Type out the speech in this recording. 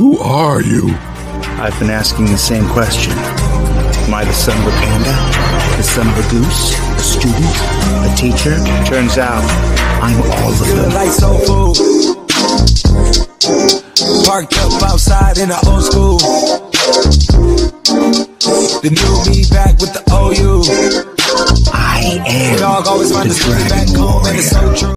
Who are you? I've been asking the same question. Am I the son of a panda? The son of a goose? A student? A teacher? Turns out, I'm all of them. like soul food. Parked up outside in the old school. The new me back with the OU. I am Dog always find the back Dragon home and it's so true.